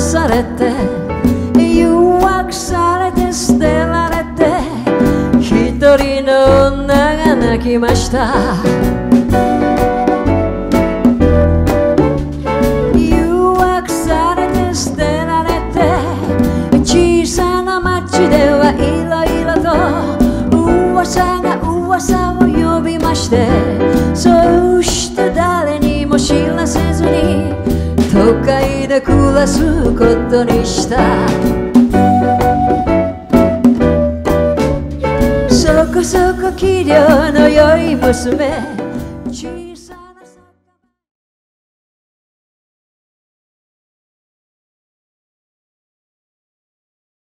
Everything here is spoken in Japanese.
されて誘惑されて捨てられて一人の女が泣きました。誘惑されて捨てられて小さな町ではいろいろと噂が噂を呼びましてそうして誰にも知らせずにで暮らすことにした。そこそこ器量の良い娘。